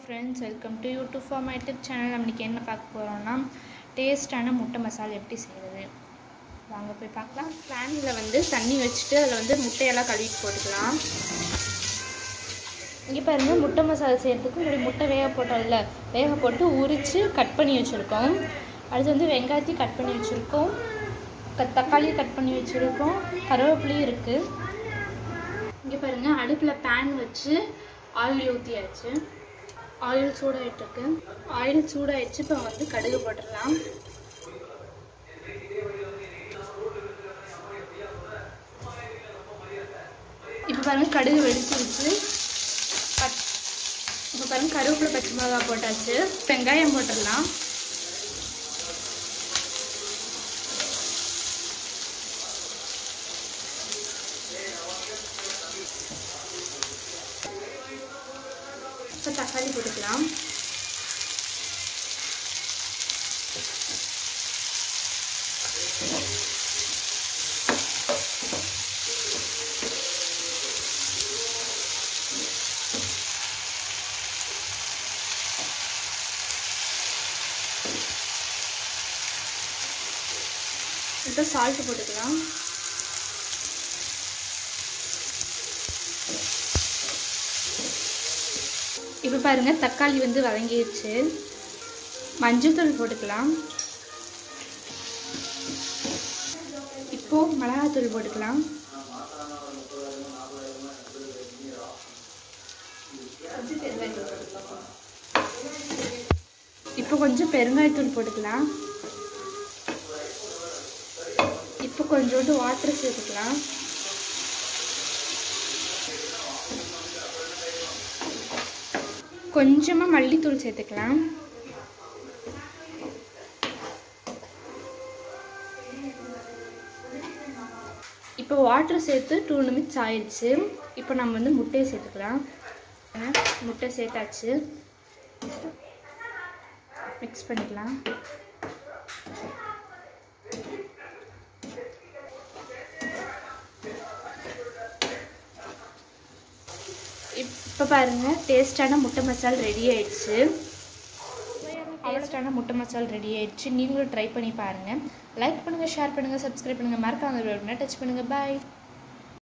Friends welcome to YouTube from YouTube channel நம்மளுக்கு என்ன பார்க்க போகிறோம்னா டேஸ்ட்டான முட்டை மசாலா எப்படி செய்கிறது வாங்க போய் பார்க்கலாம். பேனில் வந்து தண்ணி வச்சுட்டு அதில் வந்து முட்டையெல்லாம் கழுவிட்டு போட்டுக்கலாம். இங்கே பாருங்கள் முட்டை மசாலா செய்கிறதுக்கு முன்னாடி முட்டை வேக போட்டோம்ல வேக போட்டு உரித்து கட் பண்ணி வச்சுருக்கோம். அடுத்து வந்து வெங்காயத்தையும் கட் பண்ணி வச்சுருக்கோம். க தக்காளியும் கட் பண்ணி வச்சுருக்கோம். கருவேப்பிலையும் இருக்குது இங்கே பாருங்கள் அடுப்பில் பேன் வச்சு ஆயில் ஊற்றியாச்சு ஆயில் சூடாகிட்டுருக்கு ஆயில் சூடாகிடுச்சு இப்போ வந்து கடுகு போட்டுடலாம். இப்போ பாருங்க கடுகு வெடிச்சிருச்சு. இப்போ பாருங்க கருவேப்பிலை பச்சை மிளகா போட்டாச்சு. வெங்காயம் போட்டுடலாம். இப்போ தக்காளி போட்டுக்கலாம். இப்போ சால்ட் போட்டுக்கலாம். இப்போ பாருங்கள் தக்காளி வந்து வதங்கிடுச்சு மஞ்சள்தூள் போட்டுக்கலாம். இப்போது மிளகாத்தூள் போட்டுக்கலாம். இப்போ கொஞ்சம் பெருங்காயத்தூள் போட்டுக்கலாம். இப்போ கொஞ்சோண்டு வாட்டர் சேர்த்துக்கலாம். கொஞ்சமாக மல்லித்தூள் சேர்த்துக்கலாம். இப்போ வாட்டர் சேர்த்து டூ நிமிட்ஸ் ஆயிடுச்சு இப்போ நம்ம வந்து முட்டையை சேர்த்துக்கலாம். முட்டை சேர்த்தாச்சு. மிக்ஸ் பண்ணிக்கலாம். இப்போ பாருங்கள் டேஸ்டான முட்டை மசால் ரெடி ஆயிடுச்சு. டேஸ்டான முட்டை மசால் ரெடி ஆயிடுச்சு. நீங்களும் ட்ரை பண்ணி பாருங்கள் லைக் பண்ணுங்கள் ஷேர் பண்ணுங்கள் சப்ஸ்கிரைப் பண்ணுங்கள் மறக்காம டச் பண்ணுங்கள் பாய்